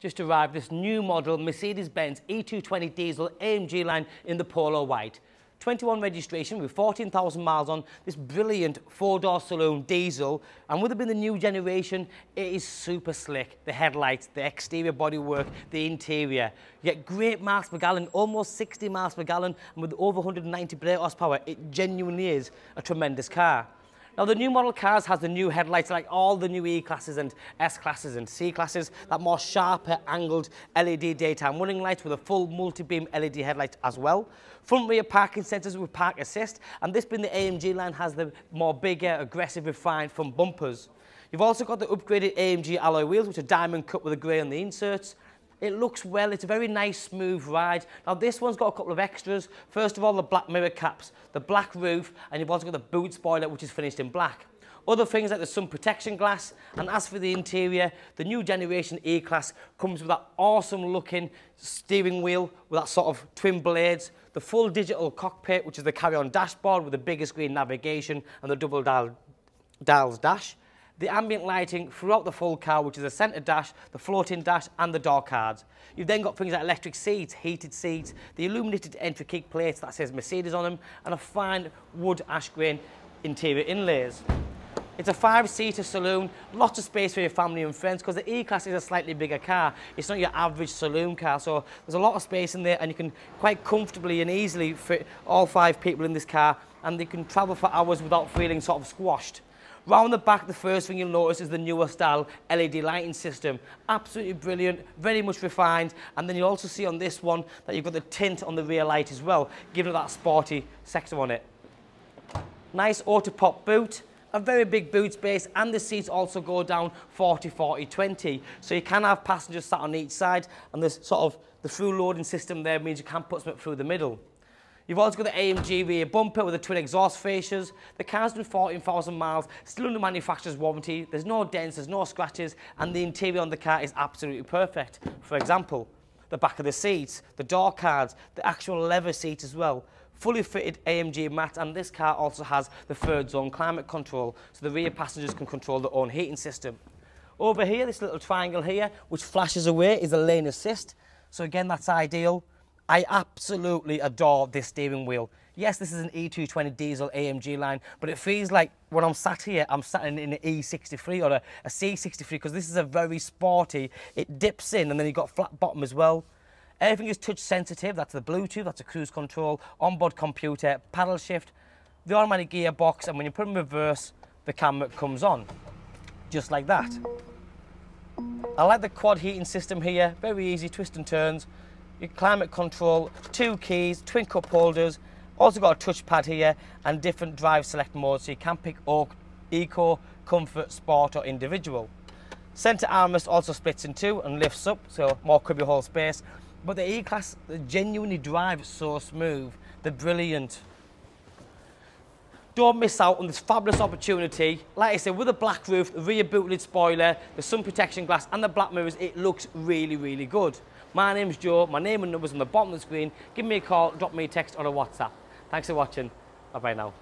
just arrived this new model Mercedes-Benz E220 diesel AMG line in the Polo White. 21 registration with 14,000 miles on this brilliant four-door saloon diesel. And with it being the new generation it is super slick. The headlights the exterior bodywork the interior. You get great miles per gallon almost 60 miles per gallon and with over 190 brake horsepower it genuinely is a tremendous car now the new model cars has the new headlights like all the new E-classes and S-classes and C-classes, that more sharper angled LED daytime running lights with a full multi-beam LED headlight as well. Front rear parking sensors with park assist and this being the AMG line has the more bigger, aggressive, refined front bumpers. You've also got the upgraded AMG alloy wheels which are diamond cut with a grey on the inserts It looks well. It's a very nice, smooth ride. Now, this one's got a couple of extras. First of all, the black mirror caps, the black roof, and you've also got the boot spoiler, which is finished in black. Other things like the sun protection glass, and as for the interior, the new generation E-Class comes with that awesome looking steering wheel with that sort of twin blades, the full digital cockpit, which is the carry-on dashboard with the bigger screen navigation and the double dial dials dash, the ambient lighting throughout the full car, which is the centre dash, the floating dash and the door cards. You've then got things like electric seats, heated seats, the illuminated entry kick plates that says Mercedes on them, and a fine wood ash grain interior inlays. It's a five-seater saloon, lots of space for your family and friends because the E-Class is a slightly bigger car. It's not your average saloon car, so there's a lot of space in there and you can quite comfortably and easily fit all five people in this car and they can travel for hours without feeling sort of squashed. Round the back, the first thing you'll notice is the newer style LED lighting system. Absolutely brilliant, very much refined. And then you also see on this one that you've got the tint on the rear light as well, giving it that sporty sector on it. Nice auto pop boot a very big boot space and the seats also go down 40 40 20 so you can have passengers sat on each side and this sort of the through loading system there means you can put them through the middle You've also got the AMG rear bumper with the twin exhaust fascias. The car's done 14,000 miles, still under manufacturer's warranty. There's no dents, there's no scratches, and the interior on the car is absolutely perfect. For example, the back of the seats, the door cards, the actual leather seat as well. Fully fitted AMG mat, and this car also has the third zone climate control, so the rear passengers can control their own heating system. Over here, this little triangle here, which flashes away, is a lane assist. So again, that's ideal. I absolutely adore this steering wheel. Yes, this is an E220 diesel AMG line, but it feels like when I'm sat here, I'm sat in an E63 or a a C63 because this is a very sporty, it dips in and then you've got flat bottom as well. Everything is touch sensitive, that's the Bluetooth, that's a cruise control, onboard computer, paddle shift, the automatic gearbox, and when you put in reverse, the camera comes on, just like that. I like the quad heating system here, very easy twist and turns, your climate control, two keys, twin cup holders, also got a touchpad here and different drive select modes so you can pick Eco, Comfort, Sport or Individual. Centre armrest also splits in two and lifts up, so more cubby hole space. But the E-Class genuinely drives so smooth. They're brilliant. Don't miss out on this fabulous opportunity. Like I said, with the black roof, the rear spoiler, the sun protection glass and the black mirrors, it looks really, really good. My name's Joe. My name and number's on the bottom of the screen. Give me a call, drop me a text or a WhatsApp. Thanks for watching. Bye-bye now.